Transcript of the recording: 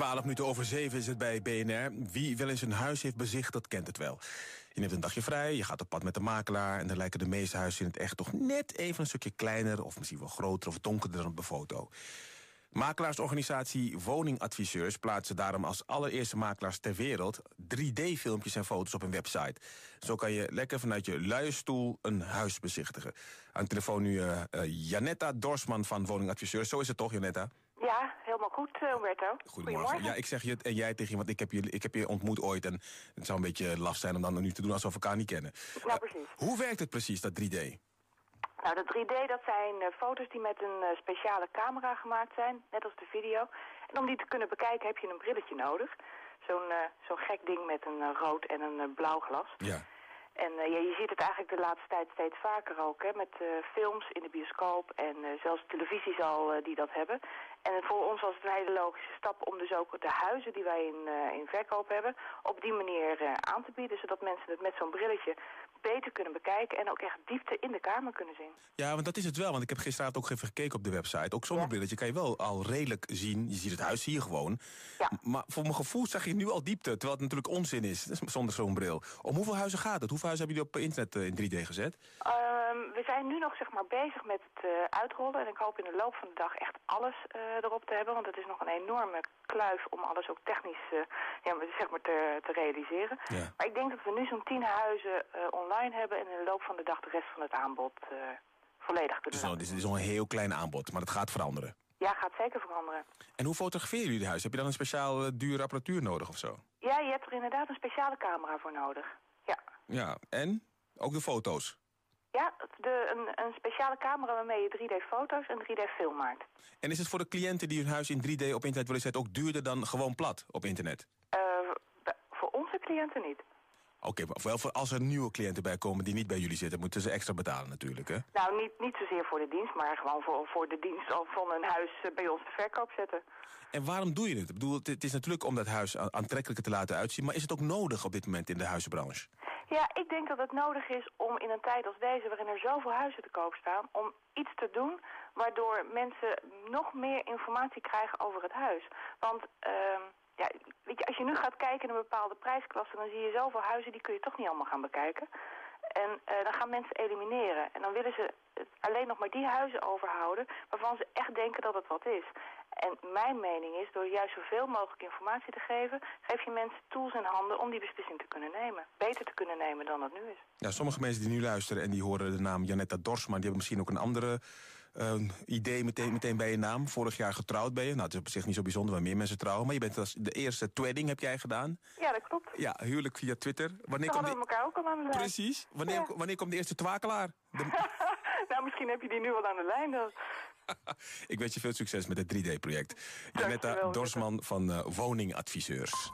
12 minuten over 7 is het bij BNR. Wie wel eens een huis heeft bezicht, dat kent het wel. Je neemt een dagje vrij, je gaat op pad met de makelaar... en dan lijken de meeste huizen in het echt toch net even een stukje kleiner... of misschien wel groter of donkerder dan op de foto. Makelaarsorganisatie Woningadviseurs plaatsen daarom als allereerste makelaars ter wereld 3D-filmpjes en foto's op hun website. Zo kan je lekker vanuit je luie stoel een huis bezichtigen. Aan de telefoon nu uh, Janetta Dorsman van Woningadviseurs. Zo is het toch, Janetta? Helemaal goed, uh, Humberto. Goedemorgen. Ja, ik zeg je het en jij tegen je, want ik heb je, ik heb je ontmoet ooit... en het zou een beetje laf zijn om dan nu te doen alsof we elkaar niet kennen. Nou, precies. hoe werkt het precies, dat 3D? Nou, de 3D, dat zijn uh, foto's die met een uh, speciale camera gemaakt zijn, net als de video. En om die te kunnen bekijken heb je een brilletje nodig. Zo'n zo'n gek ding met een rood en een blauw glas. Ja. En ja, je ziet het eigenlijk de laatste tijd steeds vaker ook, hè, met films in de bioscoop en zelfs televisies al die dat hebben. En voor ons was het een hele logische stap om dus ook de huizen die wij in, in verkoop hebben op die manier aan te bieden, zodat mensen het met zo'n brilletje beter kunnen bekijken en ook echt diepte in de kamer kunnen zien. Ja, want dat is het wel. Want ik heb gisteravond ook even gekeken op de website. Ook zonder ja. brilletje kan je wel al redelijk zien. Je ziet het huis hier gewoon. Ja. Maar voor mijn gevoel zag je nu al diepte. Terwijl het natuurlijk onzin is zonder zo'n bril. Om hoeveel huizen gaat het? Hoeveel hebben jullie op internet in 3D gezet? Um, we zijn nu nog zeg maar, bezig met het uh, uitrollen. En ik hoop in de loop van de dag echt alles uh, erop te hebben. Want het is nog een enorme kluif om alles ook technisch ja, zeg maar te, te realiseren. Ja. Maar ik denk dat we nu zo'n tien huizen online hebben en in de loop van de dag de rest van het aanbod volledig kunnen dus Dit is al een heel klein aanbod, maar het gaat veranderen. Ja, gaat zeker veranderen. En hoe fotograferen jullie de huis? Heb je dan een speciaal uh, dure apparatuur nodig of zo? Ja, je hebt er inderdaad een speciale camera voor nodig. Ja. En? Ook de foto's? Ja, de, een, een speciale camera waarmee je 3D-foto's en 3D-film maakt. En is het voor de cliënten die hun huis in 3D op internet willen zetten... ook duurder dan gewoon plat op internet? Uh, voor onze cliënten niet. Oké, okay, maar wel voor als er nieuwe cliënten bij komen die niet bij jullie zitten, moeten ze extra betalen natuurlijk, hè? Nou, niet, niet zozeer voor de dienst, maar gewoon voor, voor de dienst van een huis bij ons te verkoop zetten. En waarom doe je het? Ik bedoel, het is natuurlijk om dat huis aantrekkelijker te laten uitzien, maar is het ook nodig op dit moment in de huizenbranche? Ja, ik denk dat het nodig is om in een tijd als deze, waarin er zoveel huizen te koop staan, om iets te doen waardoor mensen nog meer informatie krijgen over het huis. Want... Uh, ja, weet je, als je nu gaat kijken in een bepaalde prijsklasse, dan zie je zoveel huizen, die kun je toch niet allemaal gaan bekijken. En uh, dan gaan mensen elimineren. En dan willen ze alleen nog maar die huizen overhouden waarvan ze echt denken dat het wat is. En mijn mening is, door juist zoveel mogelijk informatie te geven... geef je mensen tools in handen om die beslissing te kunnen nemen. Beter te kunnen nemen dan dat nu is. Ja, sommige mensen die nu luisteren en die horen de naam Janetta Dorsman... die hebben misschien ook een andere uh, idee meteen, meteen bij je naam. Vorig jaar getrouwd ben je. Nou, het is op zich niet zo bijzonder waar meer mensen trouwen. Maar je bent als de eerste twedding heb jij gedaan. Ja, dat klopt. Ja, huwelijk via Twitter. Wanneer komt we elkaar ook al aan de lijn. Precies. Wanneer, ja. wanneer komt de eerste twakelaar? De... nou, misschien heb je die nu al aan de lijn. Dan. Ik wens je veel succes met het 3D-project. Janetta Dorsman van uh, Woningadviseurs.